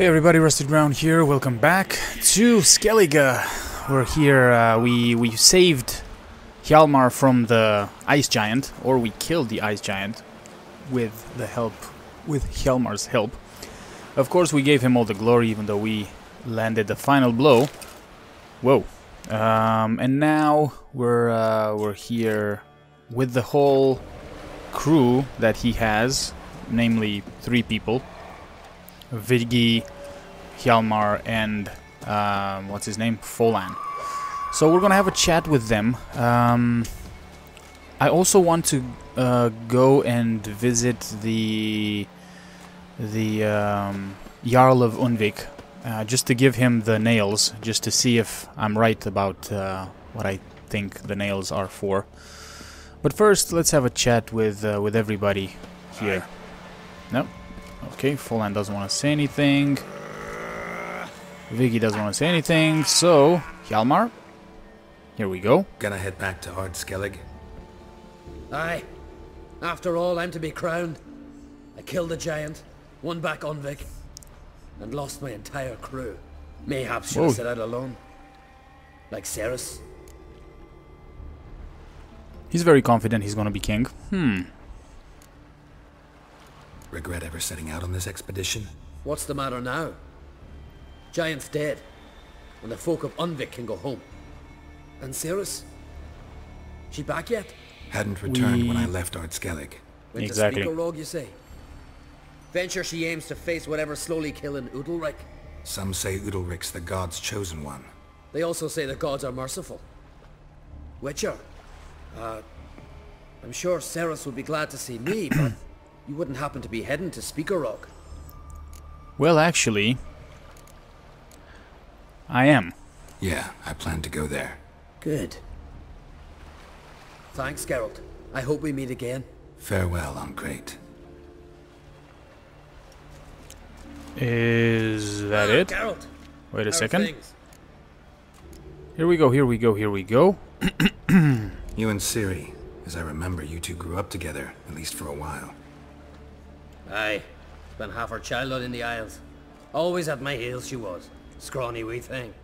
Hey everybody, Rusted Ground here. Welcome back to Skellige. We're here. Uh, we we saved Hjalmar from the ice giant, or we killed the ice giant with the help, with Hjalmar's help. Of course, we gave him all the glory, even though we landed the final blow. Whoa! Um, and now we're uh, we're here with the whole crew that he has, namely three people. Vigi, Hjalmar, and um, what's his name? Folan. So we're gonna have a chat with them. Um, I also want to uh, go and visit the the um, Jarl of Undvik, uh, just to give him the nails, just to see if I'm right about uh, what I think the nails are for. But first, let's have a chat with uh, with everybody here. Nope. Okay, Folan doesn't want to say anything. Vicky doesn't want to say anything. So, Hjalmar, here we go. Gonna head back to Ard Skellig. Aye. After all, I'm to be crowned. I killed a giant, won back Undvik, and lost my entire crew. Mayhaps should Whoa. have set out alone. Like Cerys. He's very confident he's going to be king. Hmm. Regret ever setting out on this expedition? What's the matter now? Giant's dead, and the folk of Undvik can go home. And Cerys? She back yet? Hadn't returned when I left Ard Skellig. Went Exactly. to speak a rogue, you say? Venture she aims to face whatever slowly killing Udalryk. Some say Udalryk's the god's chosen one. They also say the gods are merciful. Witcher, uh, I'm sure Cerys would be glad to see me, but you wouldn't happen to be heading to Spikeroog. Well, actually, I am. Yeah, I plan to go there. Good. Thanks, Geralt. I hope we meet again. Farewell, an Craite. Is that Ah, it? Geralt, Wait a how second. Here we go, here we go, here we go. You and Ciri. as I remember, you two grew up together, at least for a while. Aye. Spent half her childhood in the Isles. Always at my heels she was. Scrawny wee thing.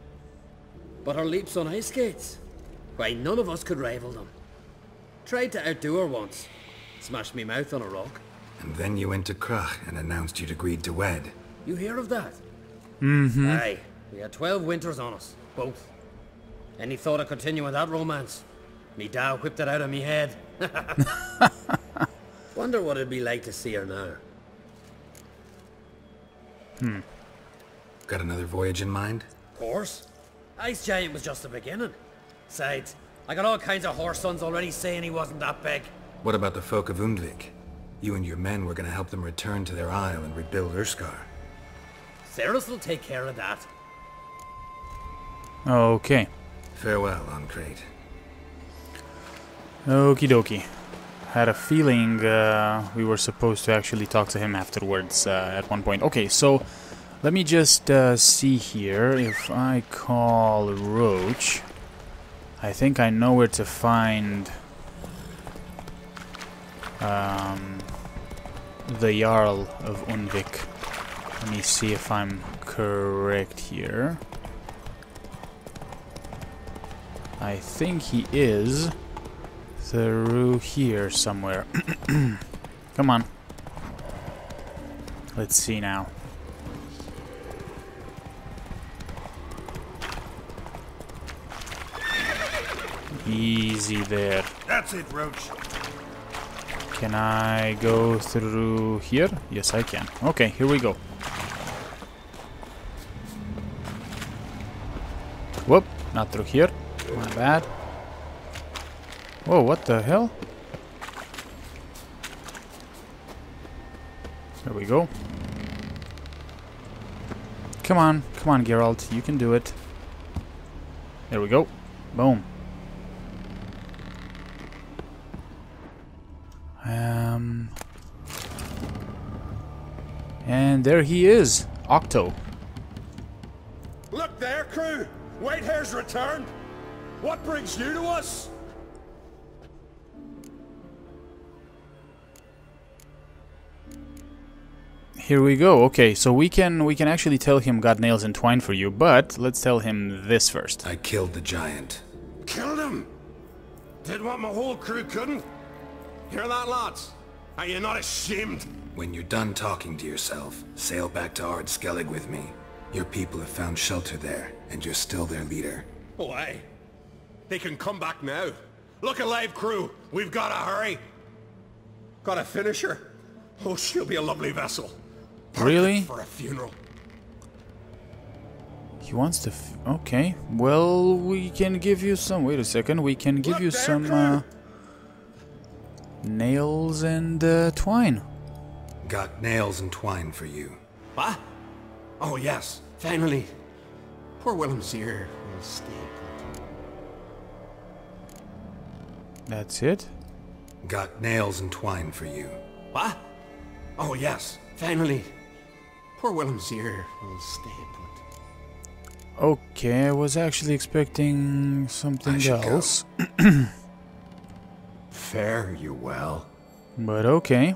But her leaps on ice skates? Why, none of us could rival them. Tried to outdo her once. Smashed me mouth on a rock. And then you went to Crach and announced you'd agreed to wed. You hear of that? Mm-hmm. Aye. We had 12 winters on us, both. Any thought of continuing that romance? Me Dow whipped it out of me head. Wonder what it'd be like to see her now. Hmm. Got another voyage in mind? Of course. Ice Giant was just the beginning. Besides, I got all kinds of horse sons already saying he wasn't that big. What about the folk of Undvik? You and your men were gonna help them return to their isle and rebuild Urskar. Cerys will take care of that. Okay. Farewell, an Craite. Okie dokie. Had a feeling uh, we were supposed to actually talk to him afterwards uh, at one point. Okay, so let me just uh, see here. If I call Roach, I think I know where to find um, the Jarl of Undvik. Let me see if I'm correct here. I think he is through here somewhere. Come on. Let's see now. Easy there. That's it, Roach. Can I go through here? Yes, I can. Okay, here we go. Whoop, not through here. My bad. Whoa, what the hell? There we go. Come on, come on, Geralt, you can do it. There we go. Boom. Um, and there he is, Octo. Look there, crew! Whitehair's returned! What brings you to us? Here we go. Okay, so we can we can actually tell him got nails and twine for you, but let's tell him this first. I killed the giant. Killed him! Did what my whole crew couldn't? Hear that, lads? Are you not ashamed? When you're done talking to yourself, sail back to Ard Skellig with me. Your people have found shelter there, and you're still their leader. Oh, aye. They can come back now. Look alive, crew. We've got to hurry. Got a finisher? Oh, she'll be a lovely vessel. Perfect Really? For a funeral. He wants to. F okay, well we can give you some. Wait a second, we can give Look you some uh, nails and uh, twine. Got nails and twine for you. What? Oh, yes. Finally. Poor Willem's here. will stay. That's it. Got nails and twine for you. What? Oh, yes. Finally. Poor Willem's here. will stay put. Okay, I was actually expecting something I should go. else, Fare you well. but okay.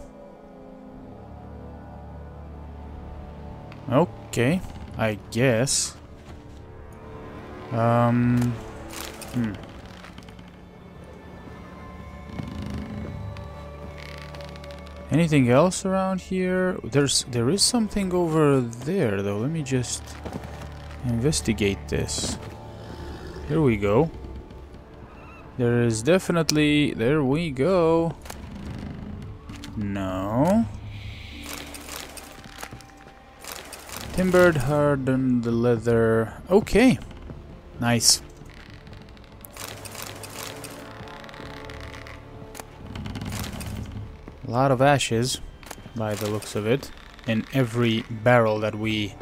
Okay, I guess. Um. Hmm. Anything else around here? There's there is something over there though. Let me just investigate this. Here we go. There is definitely there we go. No. Timbered, hardened the leather. Okay. Nice. A lot of ashes, by the looks of it. In every barrel that we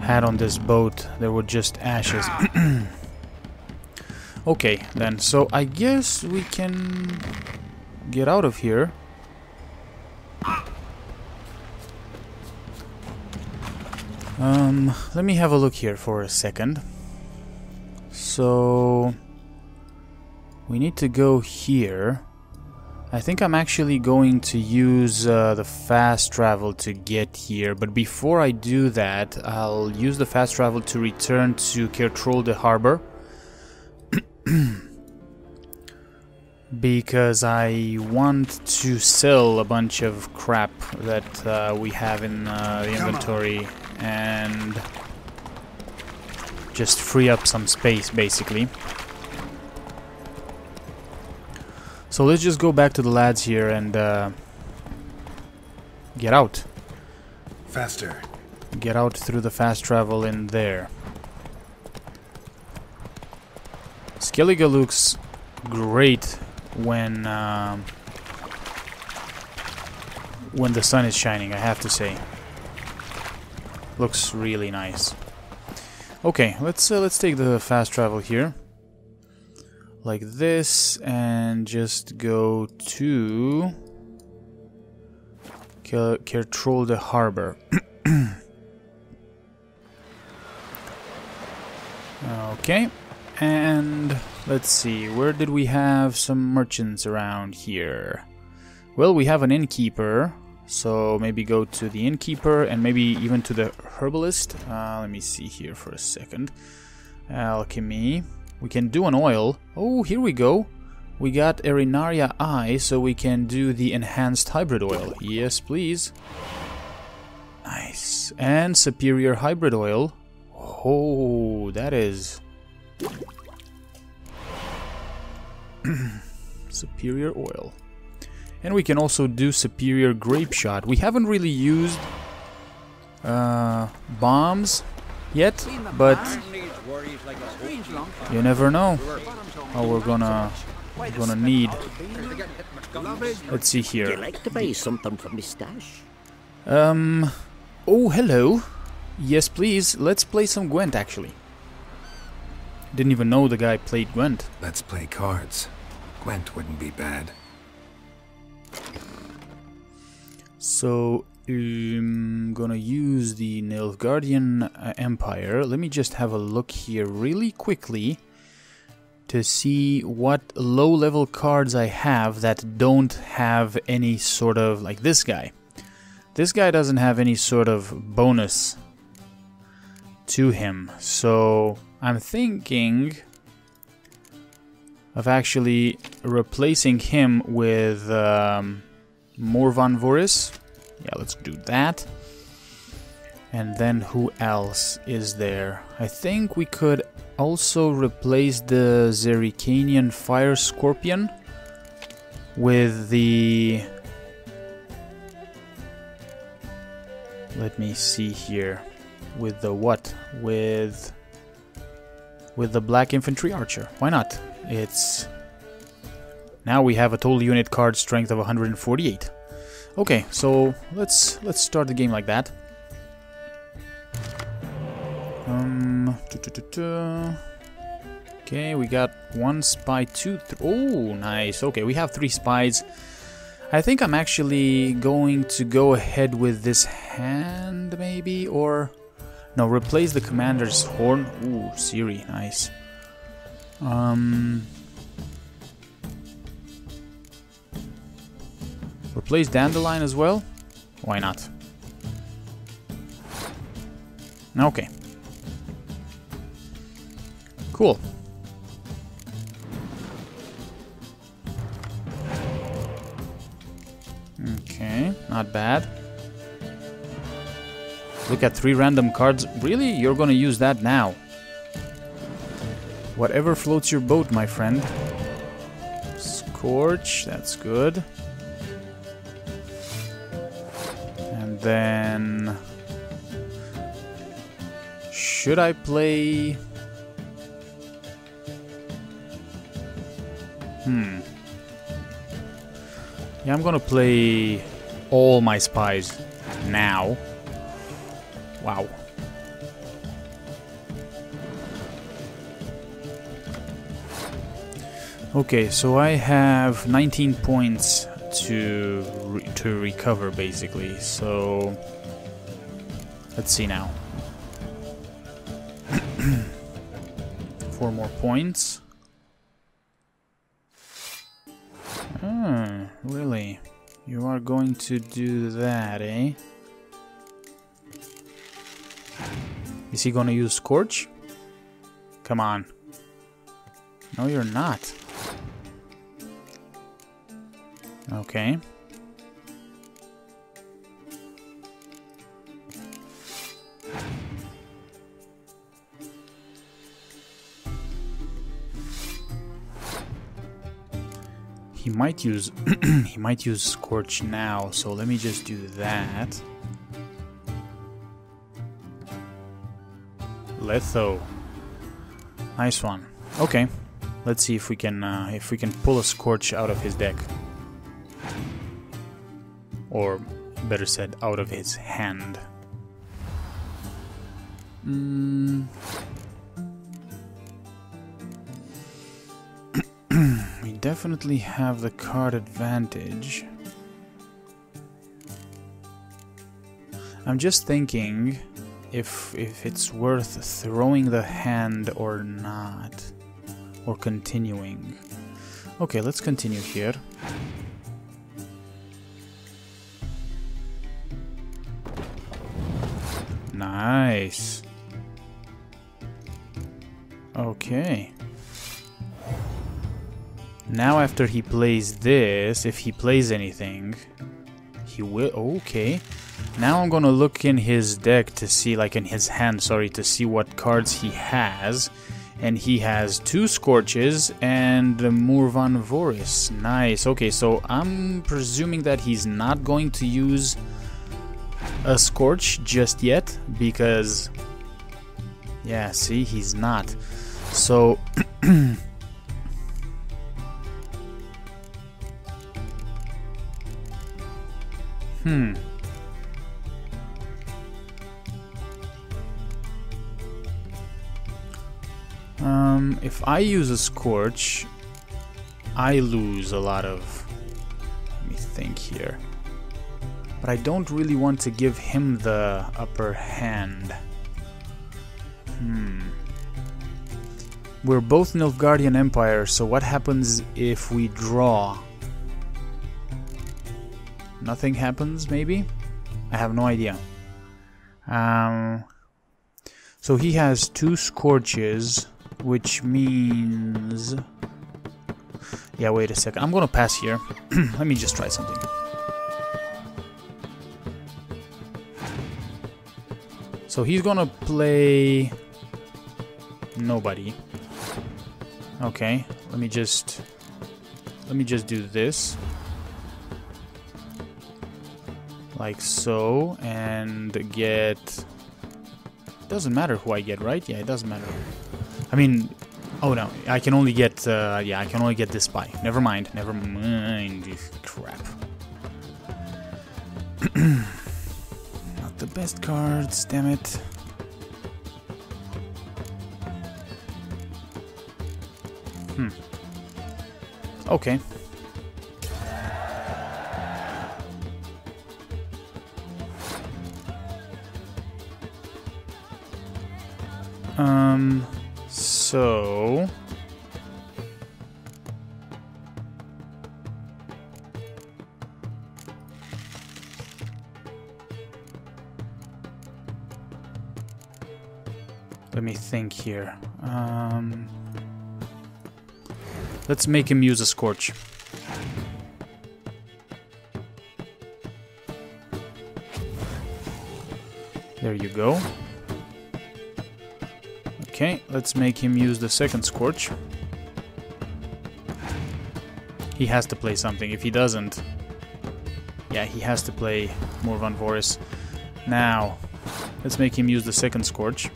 had on this boat, there were just ashes. okay, then. So I guess we can get out of here. Um, let me have a look here for a second. So we need to go here. I think I'm actually going to use uh, the fast travel to get here, but before I do that, I'll use the fast travel to return to Kaer Trolde Harbor. because I want to sell a bunch of crap that uh, we have in uh, the inventory and just free up some space basically. So let's just go back to the lads here and uh, get out. Faster. Get out through the fast travel in there. Skellige looks great when um, when the sun is shining. I have to say, looks really nice. Okay, let's uh, let's take the fast travel here, like this, and just go to Ker- Kaer Trolde Harbor. okay, and let's see, where did we have some merchants around here? Well, we have an innkeeper, so maybe go to the innkeeper and maybe even to the herbalist. Uh, let me see here for a second. Alchemy. We can do an oil. Oh, here we go. We got Erinaria Eye, so we can do the enhanced hybrid oil. Yes, please. Nice. And superior hybrid oil. Oh, that is superior oil. And we can also do superior grape shot. We haven't really used uh, bombs yet, but you never know how we're gonna gonna need. Let's see You here. like to buy something from me stash? Um. Oh, hello. Yes, please. Let's play some Gwent. Actually, didn't even know the guy played Gwent. Let's play cards. Gwent wouldn't be bad. So, I'm gonna use the Nilfgaardian uh, Empire. Let me just have a look here really quickly to see what low level cards I have that don't have any sort of like this guy This guy doesn't have any sort of bonus to him, so I'm thinking of actually replacing him with um, Morvran Voorhis. Yeah, let's do that. And then who else is there? I think we could also replace the Zerrikanian Fire Scorpion with the... Let me see here. With the what? With... With the Black Infantry Archer. Why not? It's... Now we have a total unit card strength of 148. Okay, so let's let's start the game like that. Um, okay, we got one spy, two. oh, nice. Okay, we have three spies. I think I'm actually going to go ahead with this hand, maybe, or no, replace the commander's horn. Ooh, Ciri, nice. Um, replace Dandelion as well. Why not? Okay. Cool. Okay, not bad. Look at three random cards. Really? You're gonna use that now? Whatever floats your boat, my friend. Scorch, that's good. Then... Should I play... Hmm. Yeah, I'm gonna play all my spies now. Wow. Okay, so I have 19 points to re to recover basically. So let's see now. Four more points. Ah, really? You are going to do that, eh? Is he gonna use Scorch? Come on. No, you're not. Okay. He might use he might use Scorch now, so let me just do that. Letho. Nice one. Okay. Let's see if we can uh, if we can pull a Scorch out of his deck. Or better said, out of his hand. Mm. we definitely have the card advantage. I'm just thinking if if it's worth throwing the hand or not or continuing. Okay, let's continue here. Nice. Okay. Now after he plays this, if he plays anything, he will... Okay. Now I'm gonna look in his deck to see, like in his hand, sorry, to see what cards he has. And he has two Scorches and Morvran Voorhis. Nice. Okay, so I'm presuming that he's not going to use a Scorch just yet because... Yeah, see, he's not. So... hmm. Um, if I use a Scorch, I lose a lot of... Let me think here. But I don't really want to give him the upper hand. Hmm. We're both Nilfgaardian Empire, so what happens if we draw? Nothing happens, maybe? I have no idea. Um, so he has two scorches, which means... Yeah, wait a second. I'm gonna pass here. Let me just try something. So he's gonna play... Nobody. Okay, let me just... Let me just do this. Like so, and get... Doesn't matter who I get, right? Yeah, it doesn't matter. I mean, oh no, I can only get, uh, yeah, I can only get this spy. Never mind, never mind. Crap. Best cards, damn it. Hmm. Okay. Um, so... here. Um, let's make him use a Scorch. There you go. Okay, let's make him use the second Scorch. He has to play something. If he doesn't... Yeah, he has to play Morvran Voorhis. Now, let's make him use the second Scorch.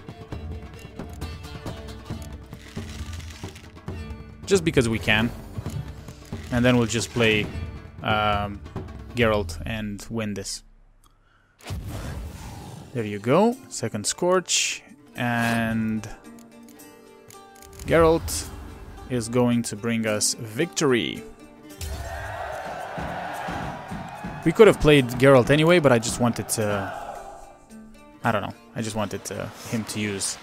Just because we can. And then we'll just play um, Geralt and win this. There you go. Second Scorch. And Geralt is going to bring us victory. We could have played Geralt anyway, but I just wanted to... I don't know. I just wanted to, him to use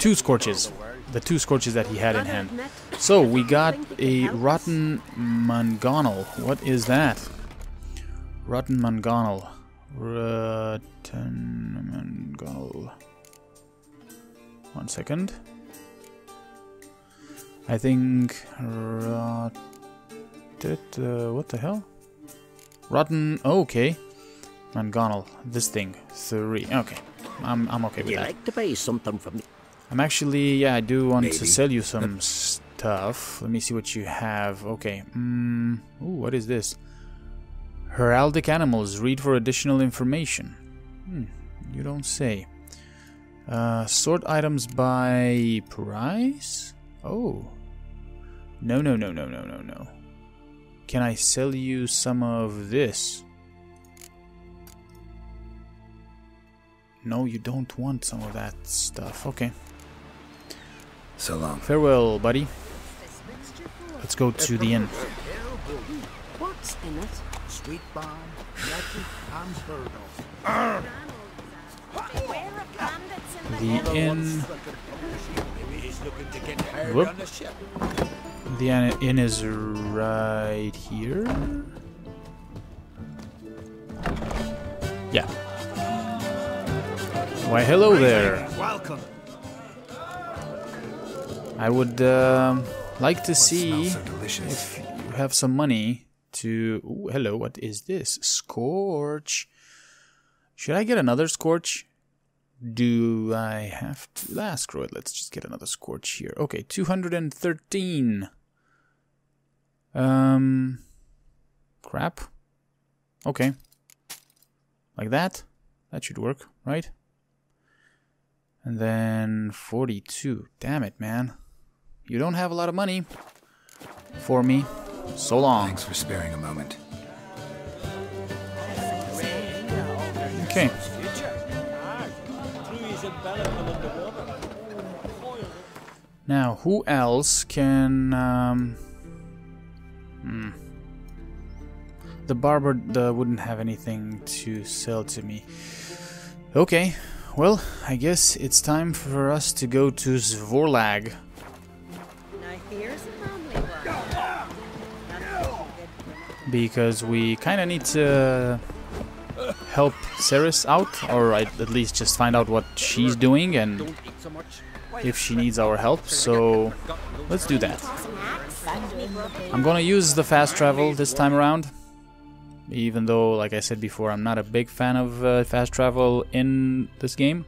two Scorches. The two Scorches that he had in hand. So, we got a Rotten Mangonel. What is that? Rotten Mangonel. Rotten Mangonel. One second. I think... Rot... Uh, what the hell? Rotten... Okay. Mangonel. This thing. Three. Okay. I'm, I'm okay with you that. like to buy something from me? I'm actually... Yeah, I do want to sell you some stuff. Let me see what you have. Okay. Mm, ooh, what is this? Heraldic animals. Read for additional information. Hmm. You don't say. Uh, sort items by price? Oh. No, no, no, no, no, no, no. Can I sell you some of this? No, you don't want some of that stuff. Okay. So long. Farewell, buddy. Let's go to the inn. What's in it? Sweet bomb, nothing I'm. The inn. Maybe he's looking to get hired Whoop. the ship. The inn inn is right here. Yeah. Why, hello there. Welcome. I would um, like to see so if you have some money to. Ooh, hello, what is this? Scorch. Should I get another Scorch? Do I have to? Ah, screw it. Let's just get another Scorch here. Okay, 213. Um. Crap. Okay. Like that? That should work, right? And then 42. Damn it, man. You don't have a lot of money for me. So long. Thanks for sparing a moment. Okay. Now, who else can... Um, hmm. The barber uh, wouldn't have anything to sell to me. Okay, well, I guess it's time for us to go to Svorlag. Because we kind of need to help Cerys out, or at least just find out what she's doing and if she needs our help. So let's do that. I'm gonna use the fast travel this time around. Even though, like I said before, I'm not a big fan of uh, fast travel in this game.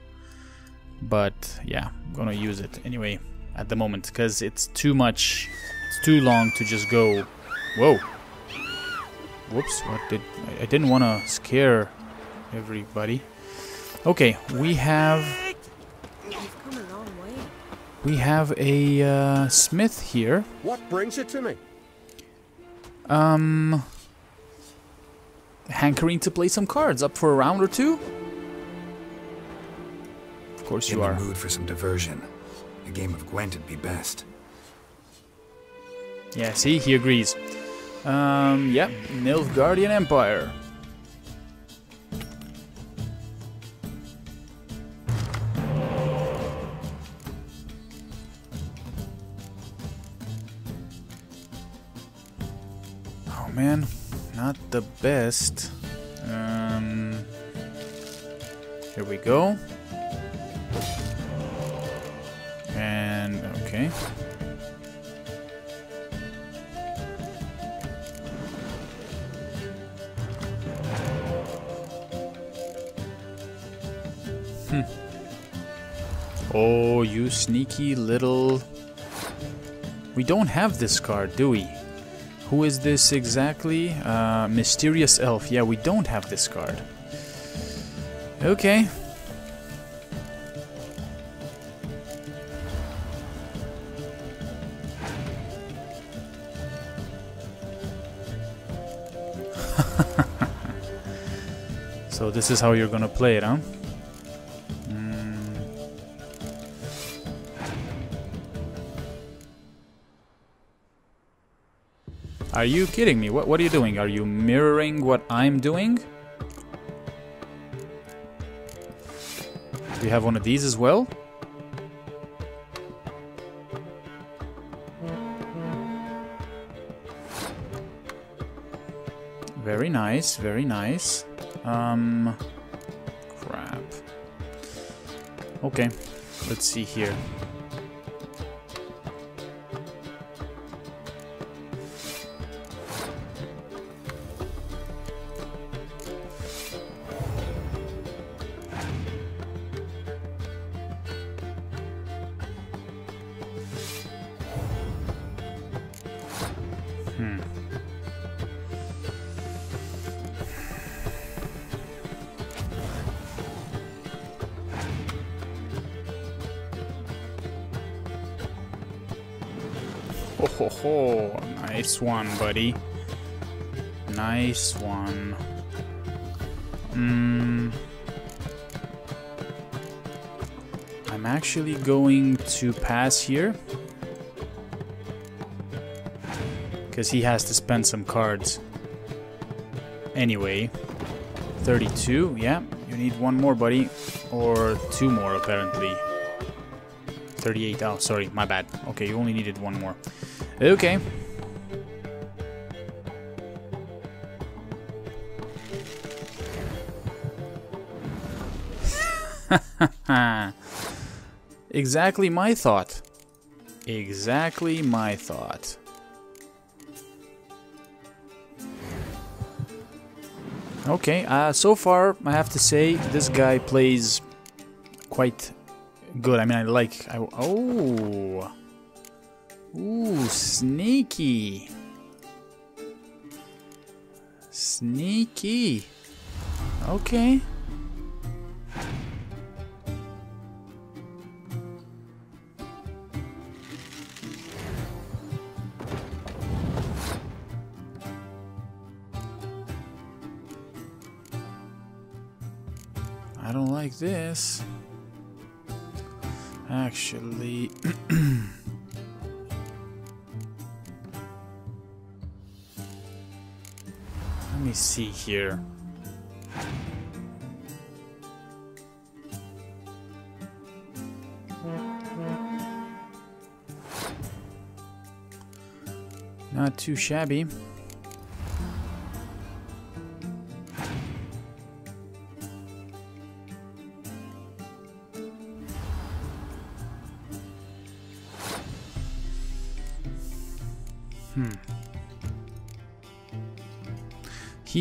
But yeah, I'm gonna use it anyway at the moment because it's too much. It's too long to just go. Whoa. Whoops! What did I, I didn't want to scare everybody. Okay, we have You've come a long way. we have a uh, smith here. What brings you to me? Um, hankering to play some cards up for a round or two. Of course In you the are. mood for some diversion. A game of Gwent'd be best. Yeah, see, he agrees. Um, yep, Nilfgaardian Empire. Oh man, not the best. Um, here we go. Okay. Oh, you sneaky little... We don't have this card, do we? Who is this exactly? Uh, Mysterious Elf. Yeah, we don't have this card. Okay. So this is how you're gonna play it, huh? Mm. Are you kidding me? What, what are you doing? Are you mirroring what I'm doing? Do you have one of these as well? Very nice, very nice. Um, crap. Okay, let's see here. Ho ho! Nice one, buddy. Nice one. Mm. I'm actually going to pass here. Because he has to spend some cards. Anyway. 32, yeah. You need one more, buddy. Or two more, apparently. 38. Oh, sorry, my bad. Okay, you only needed one more. Okay. exactly my thought. Exactly my thought. Okay, uh, so far I have to say this guy plays quite good. I mean, I like. I, oh, ooh, sneaky, sneaky. Okay. I don't like this. Actually, me see here. Not too shabby.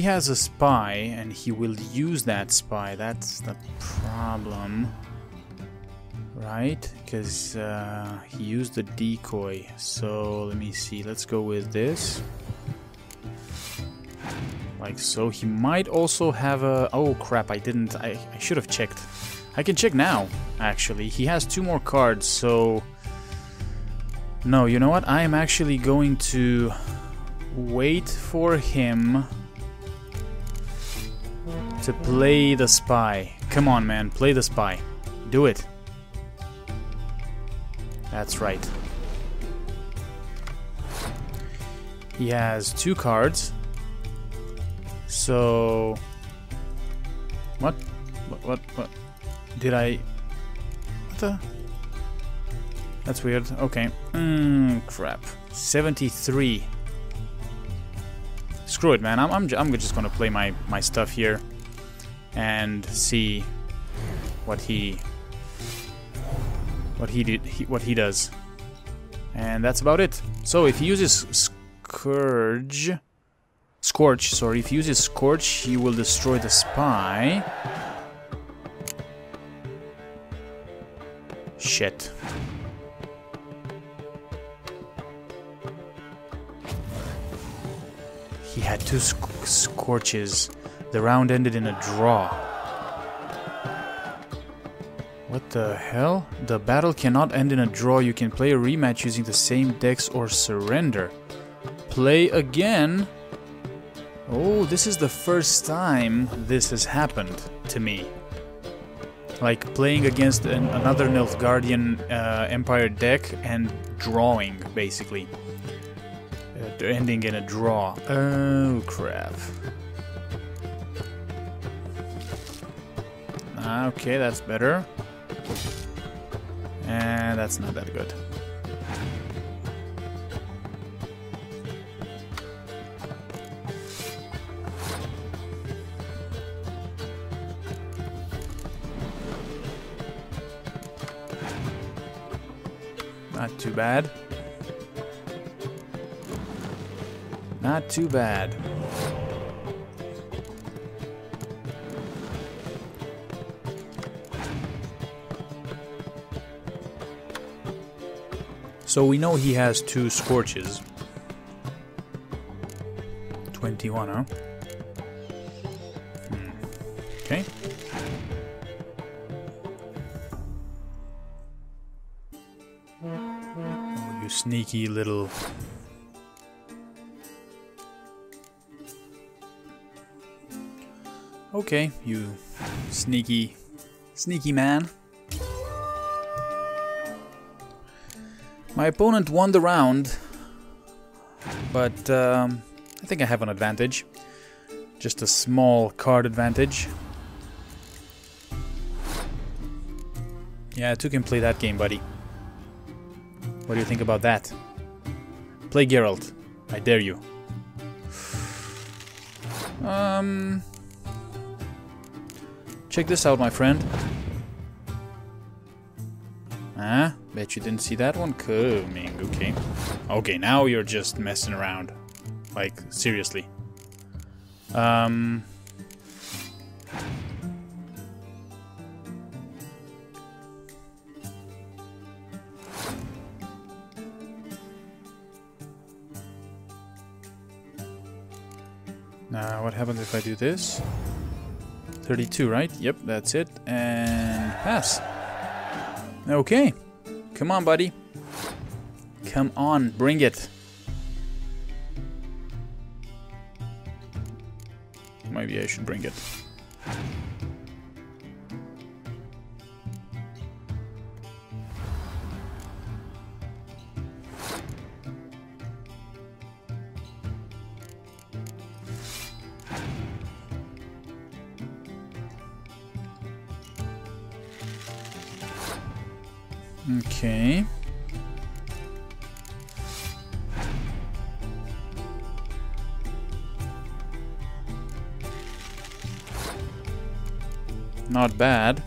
Has a spy, and he will use that spy. That's the problem. Right? Because uh, he used the decoy. So, let me see. Let's go with this. Like so. He might also have a... Oh, crap. I didn't... I, I should have checked. I can check now, actually. He has two more cards, so... No, you know what? I am actually going to wait for him to play the spy. Come on, man. Play the spy. Do it. That's right. He has two cards. So... What? What? What? What? Did I... What the... That's weird. Okay. Mm, crap. 73. Screw it, man. I'm, I'm, I'm just gonna play my, my stuff here and see what he what he did he, what he does. And that's about it. So if he uses scourge scorch sorry if he uses scorch he will destroy the spy. Shit. He had two sc scorches the round ended in a draw what the hell? The battle cannot end in a draw. You can play a rematch using the same decks or surrender. Play again? Oh, this is the first time this has happened to me. Like playing against an, another Nilfgaardian uh, Empire deck and drawing, basically. Uh, ending in a draw. Oh, crap. Ah, okay, that's better. And that's not that good. Not too bad. Not too bad. So we know he has two scorches. 21, huh? Hmm. Okay. Oh, you sneaky little... Okay, you sneaky, sneaky man. My opponent won the round, but um, I think I have an advantage. Just a small card advantage. Yeah, two can play that game, buddy. What do you think about that? Play Geralt. I dare you. Um, check this out, my friend. Huh? Bet you didn't see that one coming. Okay. Okay, now you're just messing around. Like, seriously. Um... Now, what happens if I do this? 32, right? Yep, that's it. And pass. Okay. Come on, buddy. Come on, bring it. Maybe I should bring it. Bad.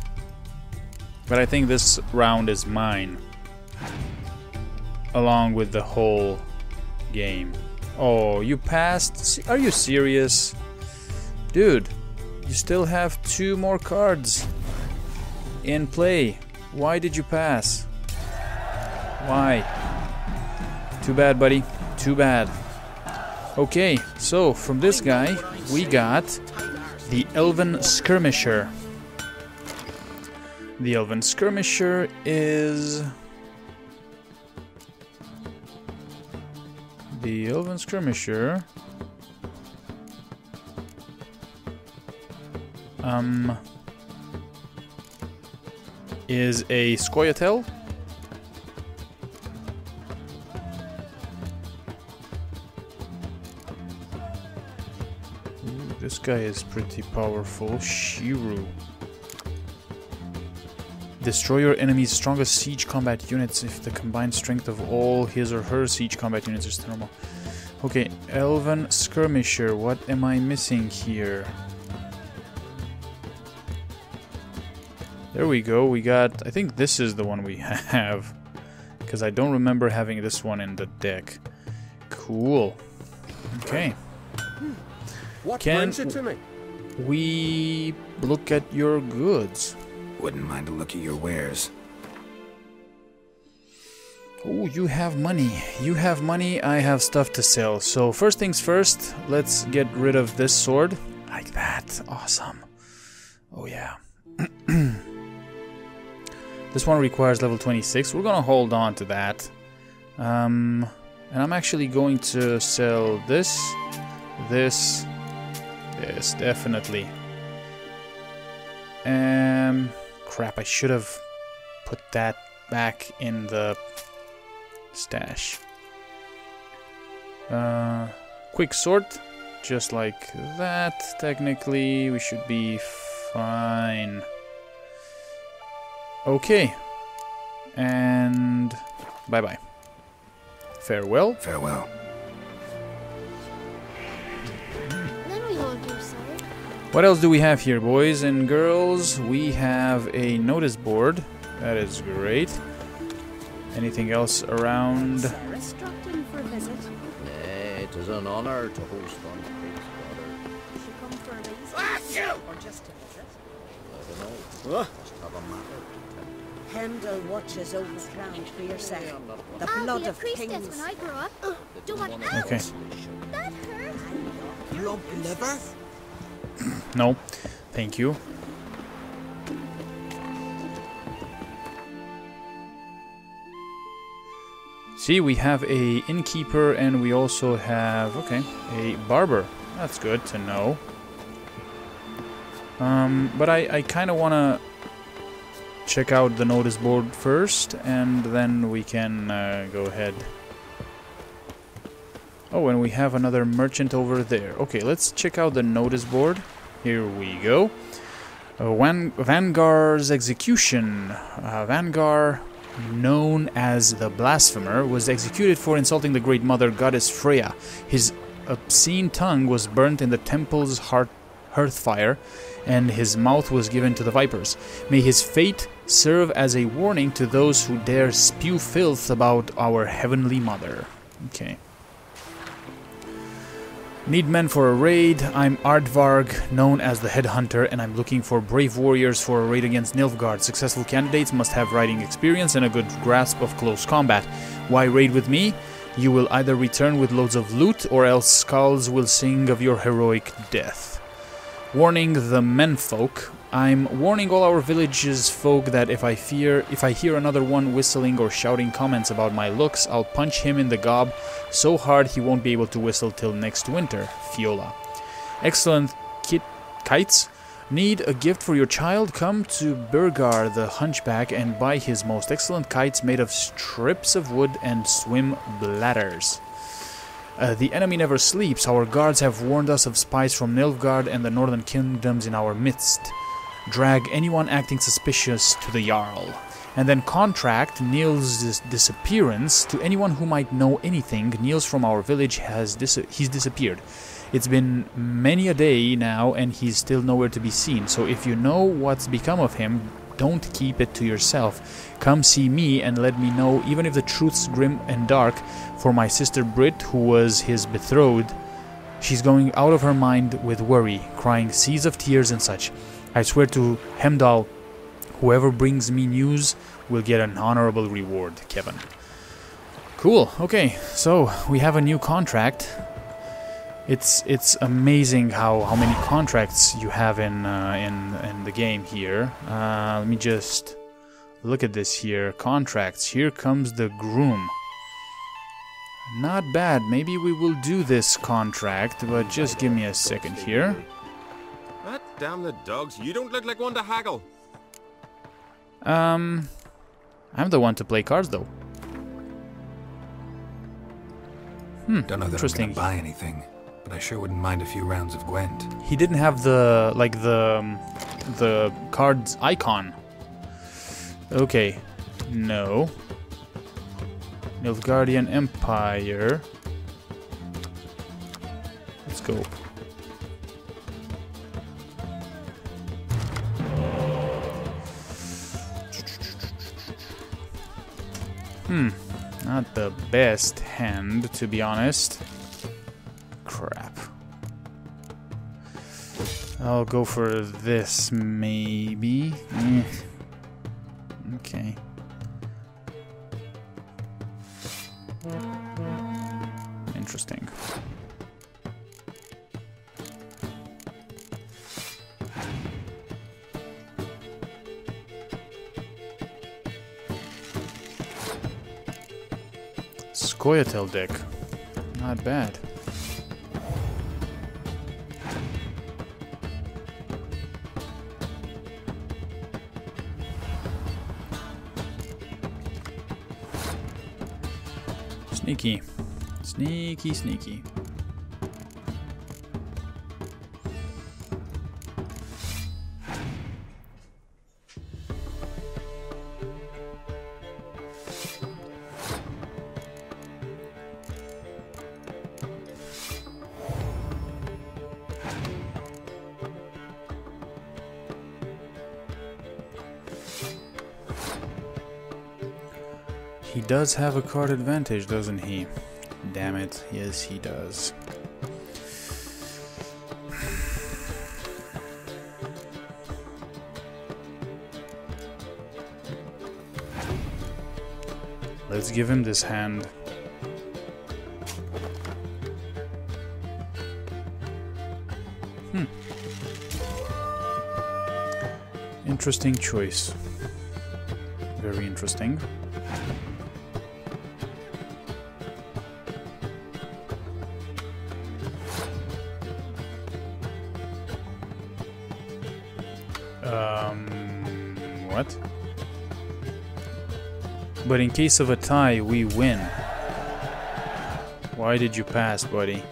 But I think this round is mine. Along with the whole game. Oh, you passed? Are you serious? Dude, you still have two more cards in play. Why did you pass? Why? Too bad, buddy. Too bad. Okay, so from this guy, we got the Elven Skirmisher. The Elven Skirmisher is. The Elven Skirmisher. Um. Is a Scoia'tael. This guy is pretty powerful. Shiru. Destroy your enemy's strongest siege combat units if the combined strength of all his or her siege combat units is normal. Okay, Elven Skirmisher, what am I missing here? There we go, we got... I think this is the one we have. Because I don't remember having this one in the deck. Cool. Okay. What Can- brings you to me? We look at your goods. Wouldn't mind a look at your wares. Oh, you have money. You have money, I have stuff to sell. So, first things first, let's get rid of this sword. Like that. Awesome. Oh, yeah. this one requires level 26. We're gonna hold on to that. Um, and I'm actually going to sell this, this, this, definitely. Um, crap, I should have put that back in the stash. Uh, quick sort, just like that. Technically, we should be fine. Okay. And bye bye. Farewell. Farewell. What else do we have here, boys and girls? We have a notice board. That is great. Anything else around? Sarah struck in for a visit. Nay, it is an honor to host one king's brother. She come for a reason. Or just a visit. I don't know. Must have a matter to tend Handle watches over the ground for yourself. The I'll blood be a of priestess kings. when I grow up. to. Do Didn't wanna else? Okay. That hurt. Lump liver? No. Thank you. See, we have a innkeeper and we also have, okay, a barber. That's good to know. Um, but I, I kind of want to check out the notice board first and then we can uh, go ahead. Oh, and we have another merchant over there. Okay, let's check out the notice board. Here we go. Uh, Van- Vangar's execution. Uh, Vangar, known as the Blasphemer, was executed for insulting the Great Mother Goddess Freya. His obscene tongue was burnt in the temple's hearth, hearth fire, and his mouth was given to the vipers. May his fate serve as a warning to those who dare spew filth about our Heavenly Mother. Okay. Need men for a raid. I'm Ardvarg, known as the Headhunter, and I'm looking for brave warriors for a raid against Nilfgaard. Successful candidates must have riding experience and a good grasp of close combat. Why raid with me? You will either return with loads of loot, or else skulls will sing of your heroic death. Warning the menfolk. I'm warning all our village's folk that if I fear if I hear another one whistling or shouting comments about my looks, I'll punch him in the gob so hard he won't be able to whistle till next winter. Fiola. Excellent kit kites. Need a gift for your child? Come to Burgar the Hunchback and buy his most excellent kites made of strips of wood and swim bladders. Uh, the enemy never sleeps. Our guards have warned us of spies from Nilfgaard and the northern kingdoms in our midst. Drag anyone acting suspicious to the Jarl. And then contract Nils' dis- disappearance to anyone who might know anything. Nils from our village has dis- he's disappeared. It's been many a day now, and he's still nowhere to be seen. So if you know what's become of him, Don't keep it to yourself. Come see me and let me know, even if the truth's grim and dark, for my sister Brit, who was his betrothed. She's going out of her mind with worry, crying seas of tears and such. I swear to Hemdall, whoever brings me news will get an honorable reward, Kevin. Cool. Okay, so we have a new contract. It's it's amazing how, how many contracts you have in uh, in in the game here. Uh, let me just look at this here. Contracts. Here comes the groom. Not bad. Maybe we will do this contract, but just give me a second here. Damn the dogs. You don't look like one to haggle. Um, I'm the one to play cards though. Hmm, Don't know that I'm interesting. gonna buy anything, but I sure wouldn't mind a few rounds of Gwent. He didn't have the like the um, the cards icon. Okay, no. Nilfgaardian Empire. Let's go. Hmm, not the best hand, to be honest. Crap. I'll go for this, maybe. Eh. Okay. Scoia'tael deck. Not bad. Sneaky. Sneaky, sneaky. Does have a card advantage, doesn't he? Damn it, yes he does. Let's give him this hand. Hmm. Interesting choice. Very interesting. What? But in case of a tie, we win. Why did you pass, buddy?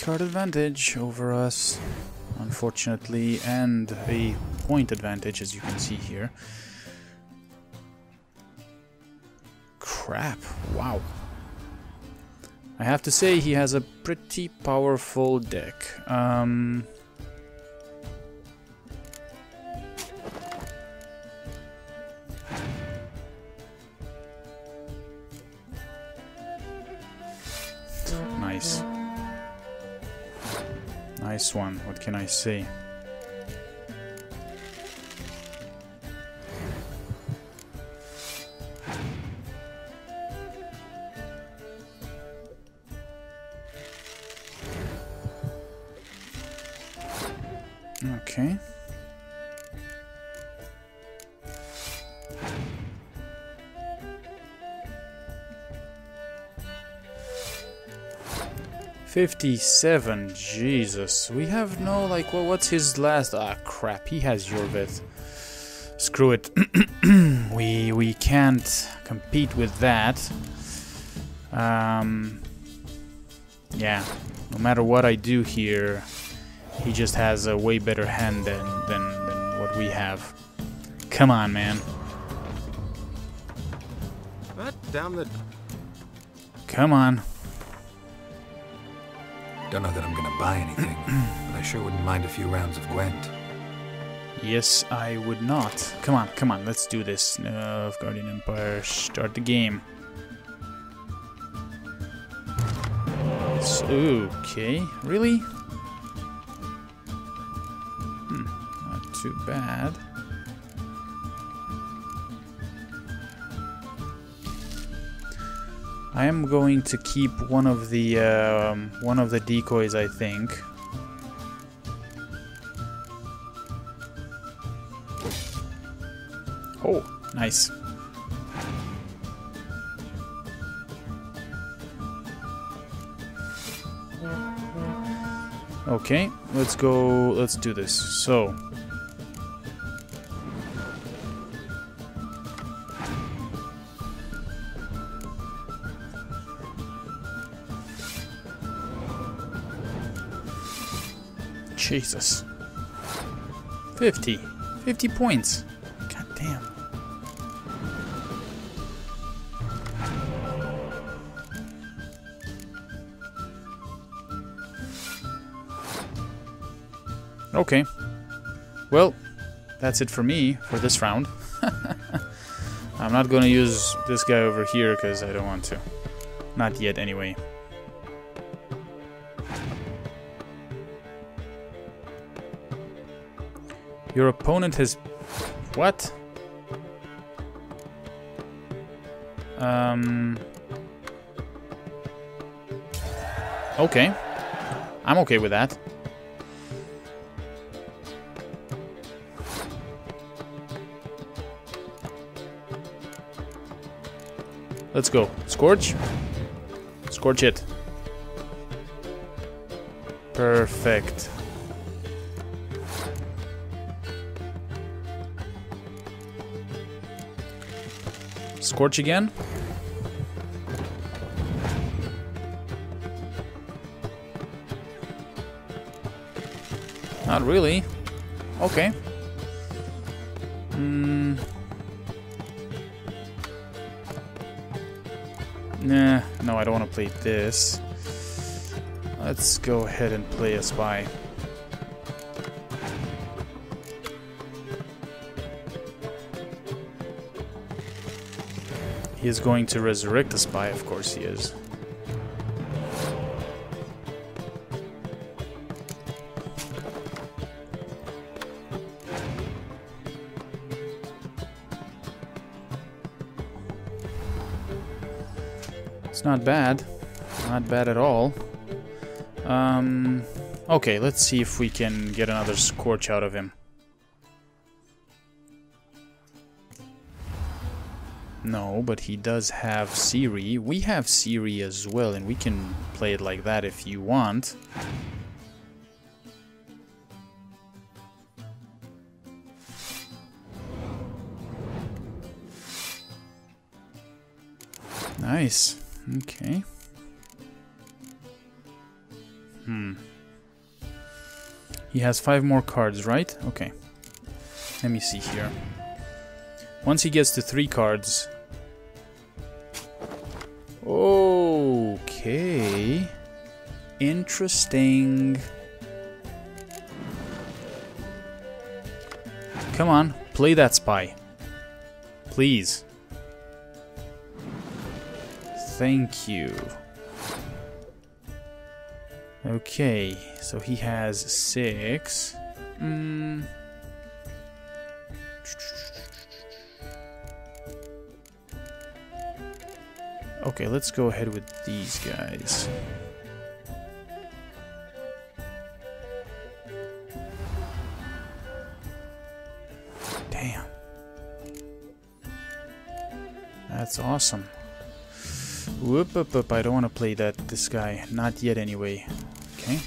Card advantage over us, unfortunately, and a point advantage, as you can see here. Crap, wow. I have to say, he has a pretty powerful deck. Um, I? Okay. 57, Jesus. We have no, like, well, what's his last? Ah, crap, he has your Iorveth. Screw it. we we can't compete with that. Um, yeah, no matter what I do here, he just has a way better hand than, than, than what we have. Come on, man. That damn the... Come on. Don't know that I'm gonna buy anything, but I sure wouldn't mind a few rounds of Gwent. Yes, I would not. Come on, come on, let's do this. Uh, Guardian Empire, start the game. It's- okay, really? Hmm, not too bad. I am going to keep one of the um, one of the decoys, I think. Oh, nice. Okay, let's go, let's do this. So. Jesus. 50. 50 points. God damn. Okay. Well, that's it for me for this round. I'm not gonna use this guy over here because I don't want to. Not yet, anyway. Your opponent has... What? Um... Okay. I'm okay with that. Let's go. Scorch. Scorch it. Perfect. Again. Not really. Okay. Hmm. Nah, no, I don't want to play this. Let's go ahead and play a spy. He is going to resurrect the spy, of course he is. It's not bad. Not bad at all. Um, okay, let's see if we can get another Scorch out of him. No, but he does have Ciri. We have Ciri as well, and we can play it like that if you want. Nice. Okay. Hmm. He has five more cards, right? Okay. Let me see here. Once he gets to three cards... Okay. Interesting. Come on, play that spy. Please. Thank you. Okay, so he has six. Mm. Okay, let's go ahead with these guys. Damn. That's awesome. Whoop, up, up. I don't want to play that, this guy. Not yet, anyway. Okay.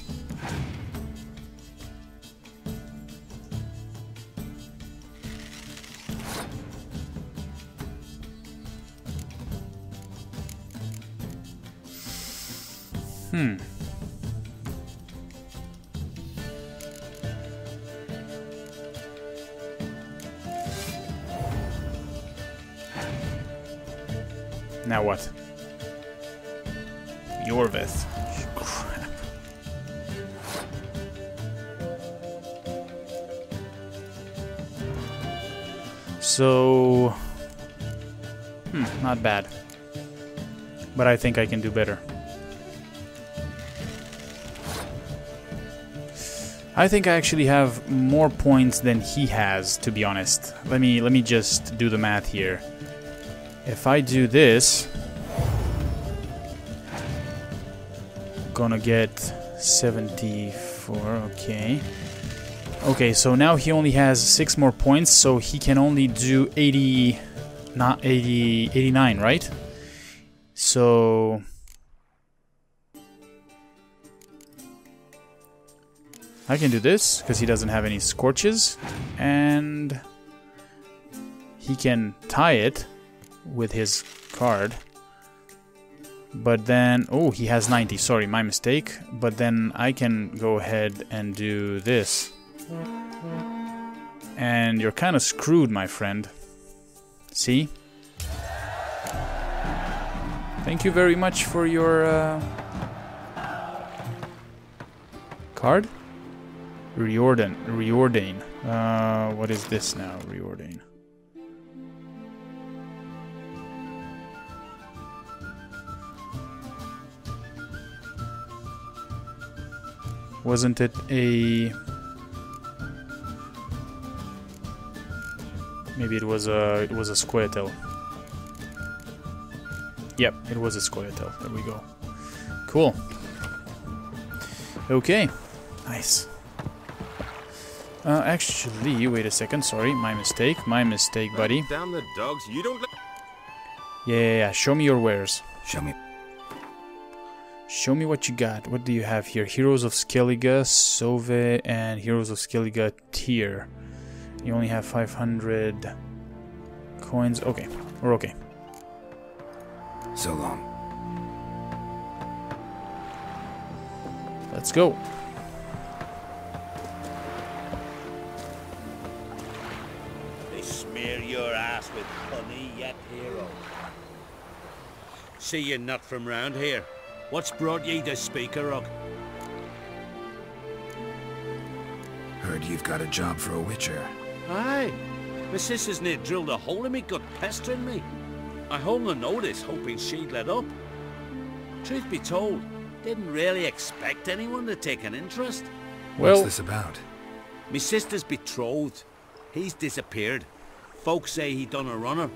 Hmm. Now what? Iorveth. Crap. So... Hmm, not bad. But I think I can do better. I think I actually have more points than he has, to be honest. Let me let me just do the math here. If I do this, gonna get 74, okay. Okay, so now he only has 6 more points, so he can only do 80, not 80, 89, right? So... I can do this, because he doesn't have any scorches, and he can tie it with his card. But then, oh, he has 90, sorry, my mistake. But then I can go ahead and do this. And you're kind of screwed, my friend. See? Thank you very much for your uh, card. Riordain. Riordain. Uh, what is this now? Riordain. Wasn't it a... Maybe it was a it was a Scoia'tael. Yep, it was a Scoia'tael. There we go. Cool. Okay. Nice. Uh, actually, wait a second. Sorry, my mistake. My mistake, buddy. Damn the dogs! You don't. Yeah, yeah, yeah. Show me your wares. Show me. Show me what you got. What do you have here? Heroes of Skellige, Sove, and Heroes of Skellige tier. You only have 500 coins. Okay, we're okay. So long. Let's go. See you're not from round here. What's brought ye to Spikeroog? Heard you've got a job for a witcher. Aye. My sister's near drilled a hole in me gut pestering me. I hung a notice hoping she'd let up. Truth be told, didn't really expect anyone to take an interest. Well, What's this about? Me sister's betrothed. He's disappeared. Folks say he done a runner.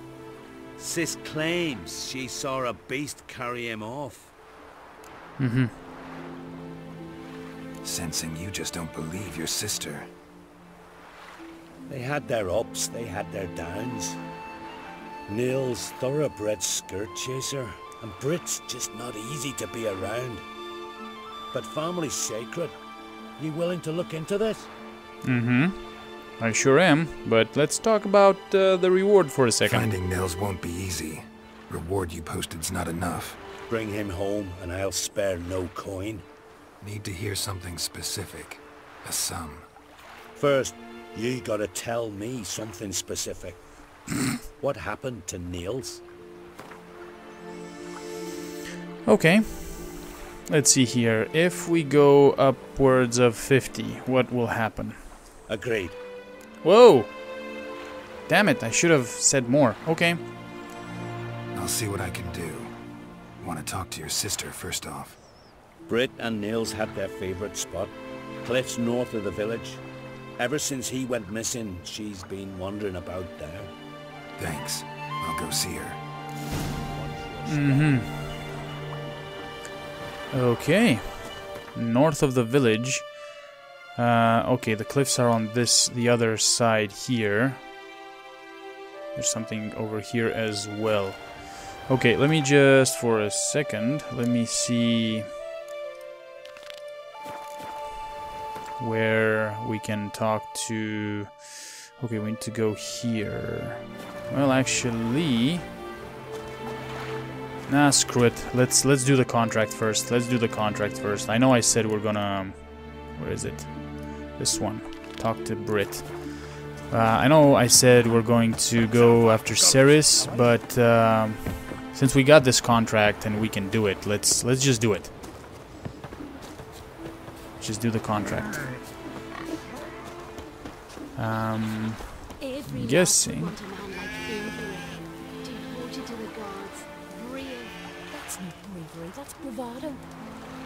Sis claims she saw a beast carry him off. mm-hmm. Sensing you just don't believe your sister. They had their ups, they had their downs. Neil's thoroughbred skirt chaser, and Brit's just not easy to be around. But family's sacred. You willing to look into this? Mm-hmm. I sure am, but let's talk about uh, the reward for a second. Finding Nils won't be easy. Reward you posted's not enough. Bring him home, and I'll spare no coin. Need to hear something specific. A sum. First, you gotta tell me something specific. what happened to Nils? Okay. Let's see here. If we go upwards of 50, what will happen? Agreed. Whoa! Damn it, I should have said more. Okay. I'll see what I can do. Want to talk to your sister first off. Britt and Nils had their favorite spot, cliffs north of the village. Ever since he went missing, she's been wandering about there. Thanks. I'll go see her. Mm-hmm. Okay. North of the village. Uh, okay, the cliffs are on this, the other side here. There's something over here as well. Okay, let me just for a second. Let me see where we can talk to. Okay, we need to go here. Well, actually, nah, screw it. Let's let's do the contract first. Let's do the contract first. I know I said we're gonna. Where is it? This one. Talk to Brit. Uh, I know I said we're going to go after Cerys, but um, since we got this contract and we can do it, let's let's just do it. Just do the contract. Um, lass guessing. would want a man like Ingrid. Devoted to the gods. Brave. That's not bravery, that's bravado.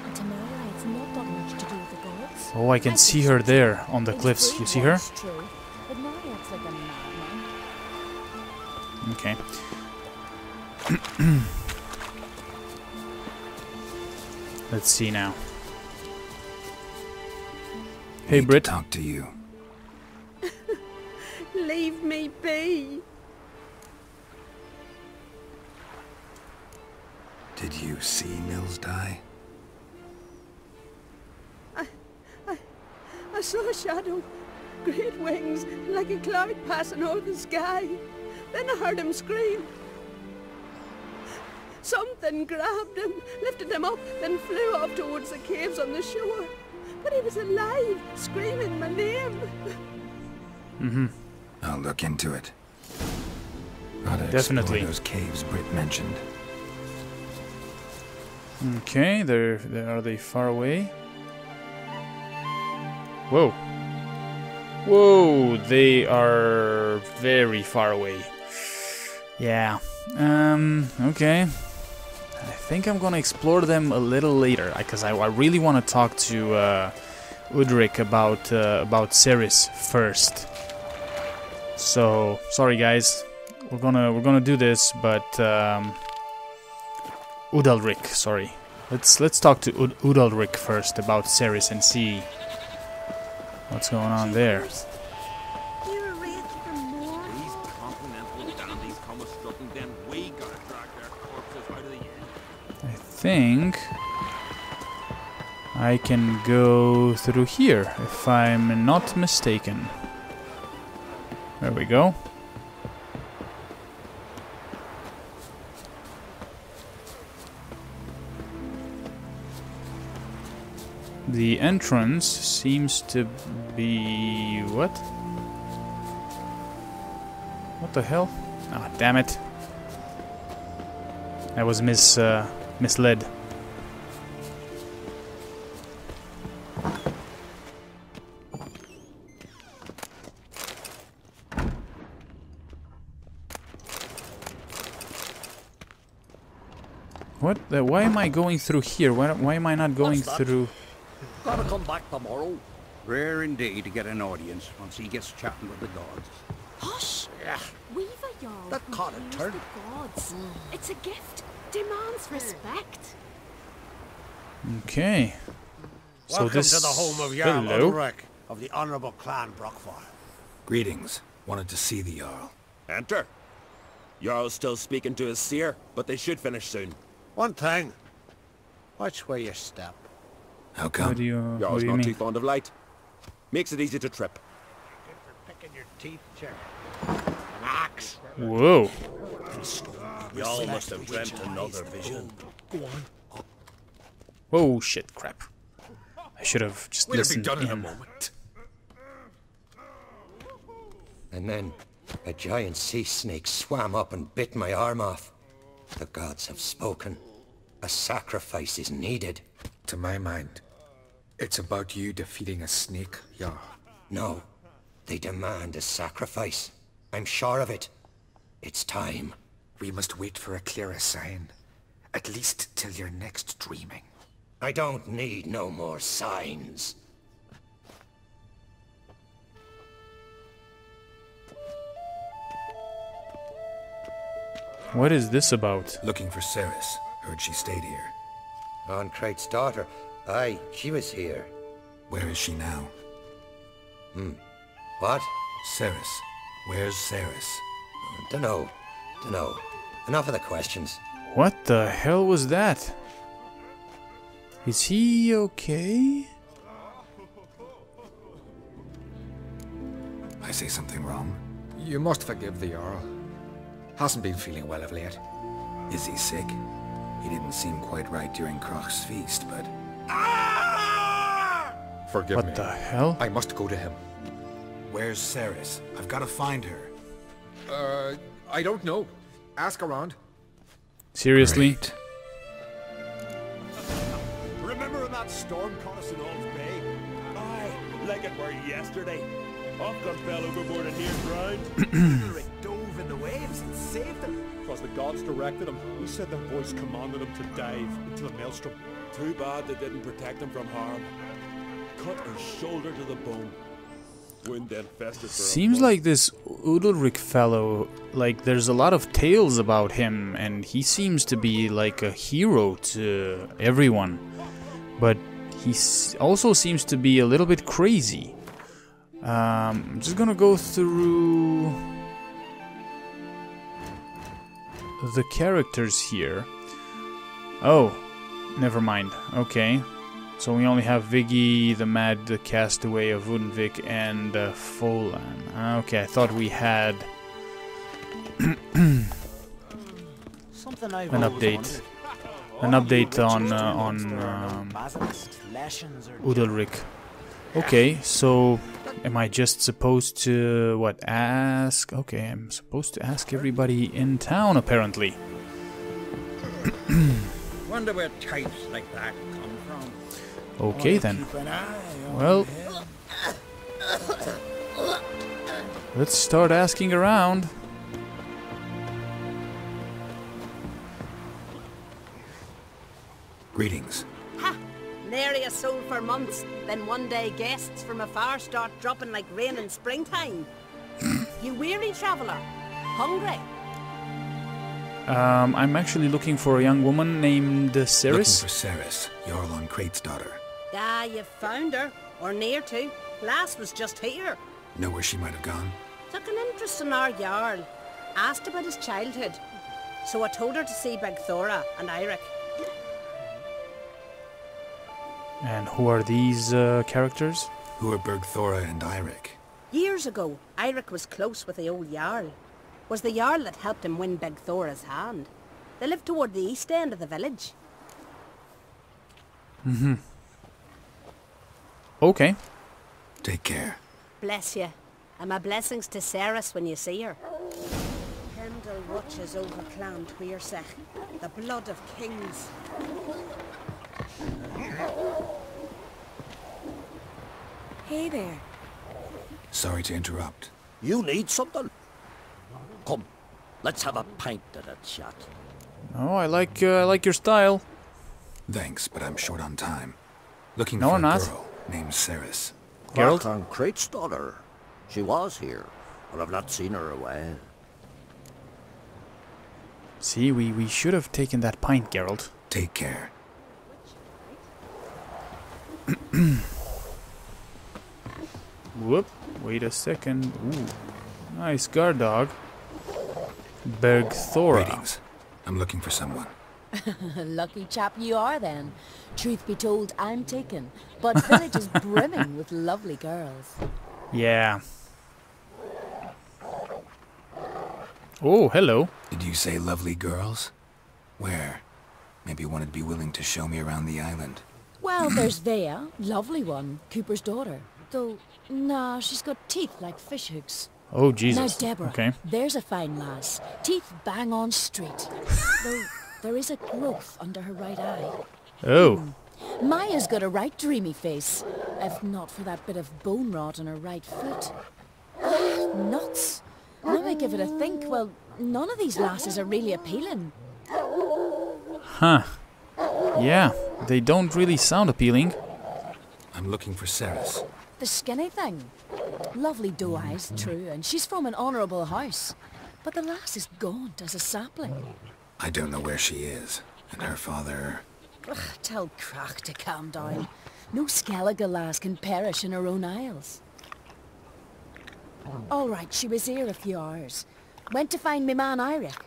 And Tamara, it's not got much to do with the gods. Oh, I can see her there on the cliffs. You see her? once, true, but now he acts like a madman. Okay. Let's see now. Hey, Need to Brit. talk to you. Leave me be. Did you see Nils die? I saw a shadow. Great wings, like a cloud passing over the sky. Then I heard him scream. Something grabbed him, lifted him up, then flew off towards the caves on the shore. But he was alive, screaming my name. Mm-hmm. I'll look into it. Gotta Definitely. explore those caves Britt mentioned. Okay, they're, they are they far away? Whoa. Whoa, they are very far away. Yeah. Um, okay. I think I'm gonna explore them a little later, because I, I really want to talk to uh, Udalryk about uh, about Cerys first. So sorry guys, we're gonna we're gonna do this, but um, Udalryk, sorry. Let's let's talk to Ud- Udalryk first about Cerys and see what's going on there. I think I can go through here if I'm not mistaken. There we go. The entrance seems to be what? What the hell? Ah, damn it. I was mis uh, misled. What? The, why am I going through here? Why, why am I not going through? Gotta come back tomorrow. Rare indeed to get an audience once he gets chatting with the gods. Hush! Yeah. We've a yarn That who caught a turn. the gods. It's a gift. Demands respect. Okay. So Welcome this. to the home of Jarl Ulrich of the Honourable Clan Brokvar. Greetings. Wanted to see the Jarl. Enter. Jarl's still speaking to his seer, but they should finish soon. One thing. Watch where you step. How What come? do you? What Jarl's do you not too fond of light. Makes it easy to trip. Good for picking your teeth, Jerry. An axe. Whoa. Y'all must have dreamt another vision. Go on. Whoa, shit, crap. I should have just We'll be done in a moment. And then a giant sea snake swam up and bit my arm off. The gods have spoken. A sacrifice is needed. To my mind, it's about you defeating a snake, Jarl. No, they demand a sacrifice. I'm sure of it. It's time. We must wait for a clearer sign. At least till your next dreaming. I don't need no more signs. What is this about? Looking for Cerys. Heard she stayed here. Onkrate's daughter. Aye, she was here. Where is she now? Hmm. What? Cerys. Where's Cerys? Dunno. Dunno. Enough of the questions. What the hell was that? Is he okay? I say something wrong? You must forgive the Earl. Hasn't been feeling well of late. Is he sick? He didn't seem quite right during Crach's feast, but... Ah! Forgive What me. What the hell? I must go to him. Where's Cerys? I've got to find her. Uh, I don't know. Ask around. Seriously? Remember when that storm caught us in Old Bay? Aye, like it were yesterday. Ofcom fell overboard and near drowned. Rick dove in the waves and saved them. Because the gods directed him. He said their voice commanded him to dive into the maelstrom. Too bad they didn't protect him from harm. Cut his shoulder to the bone. Wound then festered for Seems month. like this Udalryk fellow, like there's a lot of tales about him and he seems to be like a hero to everyone. But he also seems to be a little bit crazy. Um, I'm just gonna go through the characters here. Oh, never mind. Okay. So we only have Viggy, the mad the castaway of Undvik, and uh, Folan. Okay, I thought we had an update. An update on uh, on um, basilisks, lashings, or Udalryk. Okay, so am I just supposed to what ask? Okay, I'm supposed to ask everybody in town apparently. Wonder where types like that come from. Okay then. keep an eye on Well, let's start asking around. Greetings. Ha! Nary a soul for months. Then one day guests from afar start dropping like rain in springtime. you weary traveller? Hungry? Um, I'm actually looking for a young woman named uh, Looking Cerys. for Cerys, Jarl an Craite's daughter. Ah, you've found her. Or near to. Lass was just here. Know where she might have gone? Took an interest in our Jarl. Asked about his childhood. So I told her to see Bergthora and Eirik. And who are these uh, characters? Who are Bergthora and Eirik? Years ago, Eirik was close with the old Jarl. Was the Jarl that helped him win Bergthora's hand. They lived toward the east end of the village. Mm-hmm. Okay. Take care. Bless you. And my blessings to Cerys when you see her. Pendle watches over Clan Tuirseach, the blood of kings. Hey there. Sorry to interrupt. You need something? Come, let's have a pint and a chat. Oh, I like uh, I like your style. Thanks, but I'm short on time. Looking No, for a I'm not. girl named Cerys. Geralt? Back an Craite's daughter. She was here, but I've not seen her a while. See, we, we should have taken that pint, Geralt. Take care. Whoop. Wait a second. Ooh. Nice guard dog. Bergthora. Greetings. I'm looking for someone. Lucky chap you are then. Truth be told, I'm taken, but village is brimming with lovely girls. Yeah. Oh, hello. Did you say lovely girls? Where? Maybe one would be willing to show me around the island. Well, there's Vea, lovely one, Cooper's daughter. Though, nah, she's got teeth like fish hooks. Oh, Jesus. Now, Deborah, Okay. there's a fine lass. Teeth bang on straight. Though there is a growth under her right eye. Oh. Hmm. Maya's got a right dreamy face, if not for that bit of bone rot on her right foot. Nuts. Now I give it a think, well, none of these lasses are really appealing. Huh. Yeah, they don't really sound appealing. I'm looking for Cerys. The skinny thing. Lovely doe eyes, true, and she's from an honourable house. But the lass is gaunt as a sapling. I don't know where she is. And her father... Ugh, tell Crach to calm down. No Skellige lass can perish in her own isles. All right, she was here a few hours. Went to find me man Eirik.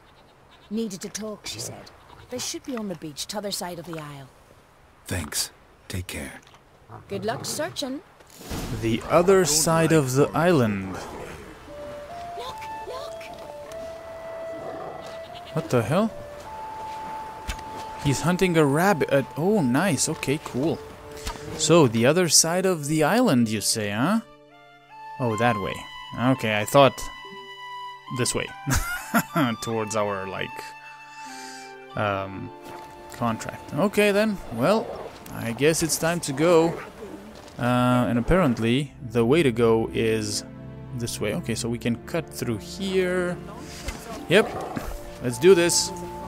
Needed to talk, she said. They should be on the beach, t'other side of the isle. Thanks. Take care. Good luck searching. The other side of the island. Look! What the hell? He's hunting a rabbit. Uh, oh, nice. Okay, cool. So, the other side of the island, you say, huh? Oh, that way. Okay, I thought this way. Towards our, like, um, contract. Okay, then. Well, I guess it's time to go. Uh, and apparently, the way to go is this way. Okay, so we can cut through here. Yep, let's do this.